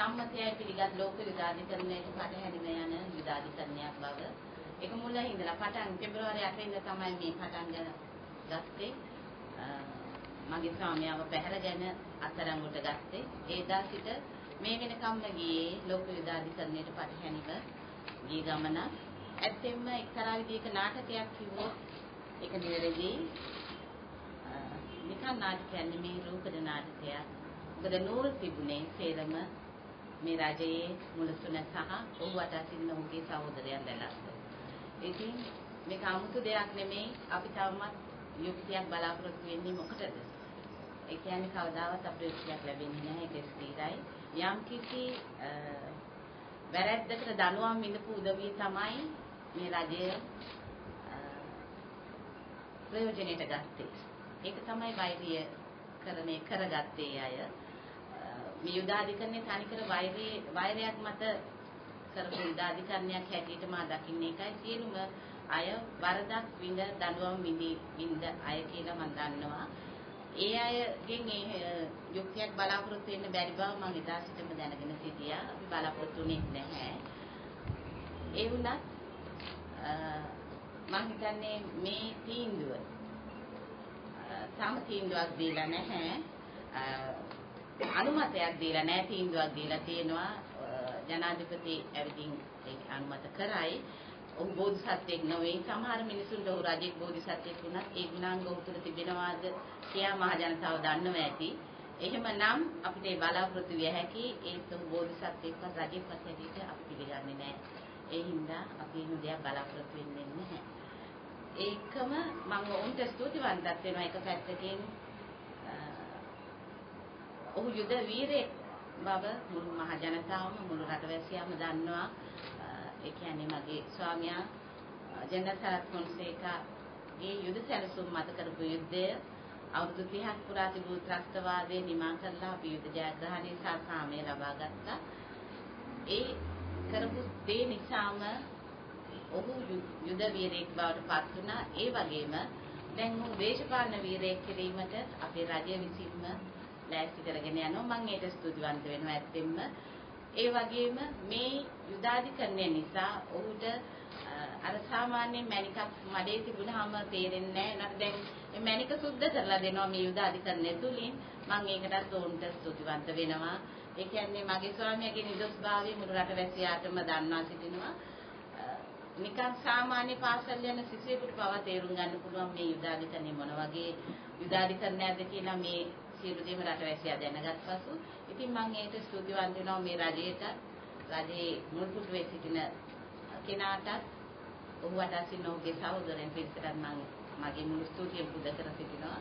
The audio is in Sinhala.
සම්මතයයි පිළිගත් ලෝක යුදාධිකරණයට පටහැනිව යන යුදාධිකරණයක් බව. ඒක මුල ඉඳලා පටන් පෙබරවාරි 8 ඉඳලා තමයි මේ පටන් ගත්තේ. මගේ ස්වාමියාව පැහැරගෙන අත්අඩංගුවට ගත්තේ. ඒදා සිට මේ වෙනකම්ම ගියේ ලෝක යුදාධිකරණයට පටහැනිව ගිය ගමන ඇත්තෙන්ම එක්තරා විදිහක නාටකයක් කිව්වොත් ඒක නිවැරදි. නිකන් නාටකයක් නෙමෙයි රූපද නාටකයක්. මොකද නූල් තිබුණේ සේරම මේ රජයේ මුලසුන සහ ඔහු වටා සිටින ඔහුගේ සහෝදරයන් දැලස්ස. ඉතින් මේක 아무තු දෙයක් නෙමෙයි අපි තවමත් යුක්තියක් බලාපොරොත්තු වෙන්නේ මොකටද? ඒ කියන්නේ කවදාවත් අපිට යුක්තියක් ලැබෙන්නේ නැහැ ඒක ස්ථිරයි. යම් කිසි වැරැද්දකට දනුවම් විඳපු උදවිය තමයි මේ රජය ප්‍රයෝජනෙට ගත්තේ. ඒක තමයි වෛරිය කරණය කරගත්තේ අය. මේ යුදාධිකරණය තනිකර වෛරී වෛරයක් මත කරපු යුදාධිකරණයක් හැටියට මා දකින්නේ ඒකයි සියලුම අය වරදක් විඳ දඬුවම් විඳි විඳ අය කියලා මම දන්නවා. ඒ අයගෙන් ඒ යුක්තියක් බලාපොරොත්තු වෙන්න බැරි බව මම ඉදා සිටම දැනගෙන සිටියා. අපි බලාපොරොත්තු වෙන්නේ නැහැ. ඒ වුණත් මම හිතන්නේ මේ තීන්දුව තාම තීන්දුවක් දීලා නැහැ. අනුමතයක් දීලා නැහැ තීන්දුවක් දීලා තියෙනවා ජනාධිපති ඇවිදින් ඒක අනුමත කරයි. ඔහු බෝධිසත්වෙක් නෙවෙයි සමහර මිනිසුන්ට ඔහු රජෙක් බෝධිසත්වෙක් වුණත් ඒ ගුණාංග ඔහු තුළ තිබෙනවාද කියා මහ ජනතාව දන්නව ඇති. එහෙමනම් අපිට ඒ බලාපොරොත්තු විය හැකි ඒ ඔහු බෝධිසත්වෙක්වත් රජෙක්වත් හැටියට අපි පිළිගන්නේ නැහැ. ඒ හින්දා අපි එහෙම දෙයක් බලාපොරොත්තු වෙන්නේ නැහැ. ඒකම මම ඔවුන්ට ස්තුතිවන්තත් වෙනවා එක පැත්තකින් ඔහු යුද වීරයෙක් බව මුළු මහ ජනතාවම මුළු රටවැසියාම දන්නවා. ඒ කියන්නේ මගේ ස්වාමියා ජෙනරල් සරත් ෆොන්සේකාගේ යුද සැලසුම් මත කරපු යුද්ධය අවුරුදු 30ක් පුරා තිබූ ත්‍රස්තවාදයේ නිමා කරලා අපි යුද ජයග්‍රහණය සහ සාමය ලබා ගත්තා. ඒ කරපු දේ නිසාම ඔහු යුද වීරයෙක් බවට පත් වුණා. ඒ වගේම දැන් ඔහු දේශපාලන වීරයෙක් කිරීමට අපේ රජය විසින්ම ලෑස්ති කරගෙන යනවා. මම ඒට ස්තුතිවන්ත වෙනවා ඇත්තෙන්ම. ඒ වගේම මේ යුදාධිකරණය නිසා ඔහුට අර සාමාන්‍ය මණිකක් මඩේ තිබුණාම තේරෙන්නේ නැහැ. දැන් මේ මණික සුද්ධ කරලා දෙනවා මේ යුදාධිකරණය තුලින්. මම ඒකටත් ඔවුන්ට ස්තුතිවන්ත වෙනවා. ඒ කියන්නේ මගේ ස්වාමියාගේ නිදොස්භාවය මුළු රටවැසියාටම දන්වා සිටිනවා. නිකන් සාමාන්‍ය පාසල් යන සිසුවෙකුට පවා තේරුම් ගන්න පුළුවන් මේ යුදාධිකරණය මොන වගේ යුදාධිකරණයක්ද කියලා මේ සියලු දේම රටවැසියා දැනගත් පසු ඉතින් මම ඒකට ස්තුතිවන්ත වෙනවා මේ රජයට. රජයේ මුල්පුටුවේ සිටින කෙනාටත් ඔහු වටා සිටින ඔහුගේ සහෝදරයන් පිරිසටත් මම මගේ මුළු ස්තුතිය පුද කර සිටිනවා.